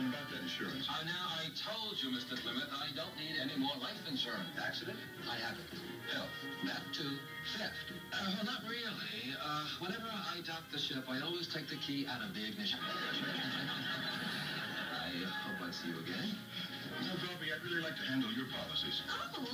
question about that insurance. Uh, now, I told you, Mr. Plymouth, I don't need any more life insurance. Accident? I have it. Health. That too. Theft. Uh, well, not really. Uh, whenever I dock the ship, I always take the key out of the ignition. I hope I see you again. No, Bobby, I'd really like to handle your policies. Oh,